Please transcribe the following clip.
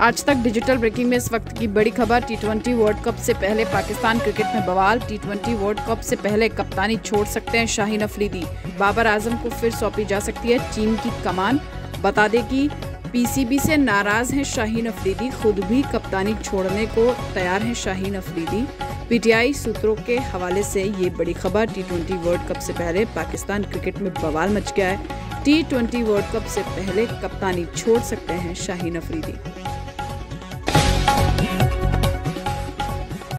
आज तक digital breaking में इस वक्त की बड़ी खबर टी ट्वेंटी वर्ल्ड कप से पहले पाकिस्तान क्रिकेट में बवाल। टी ट्वेंटी वर्ल्ड कप से पहले कप्तानी छोड़ सकते हैं शाहीन अफरीदी। बाबर आज़म को फिर सौंपी जा सकती है टीम की कमान। बता दें कि पीसीबी से नाराज़ हैं शाहीन अफरीदी। खुद भी कप्तानी छोड़ने को तैयार हैं शाहीन अफरीदी। पीटीआई सूत्रों के हवाले से ये बड़ी खबर टी ट्वेंटी वर्ल्ड कप से पहले पाकिस्तान क्रिकेट में बवाल मच गया है। टी ट्वेंटी वर्ल्ड कप से पहले कप्तानी छोड़ सकते हैं शाहीन अफरीदी।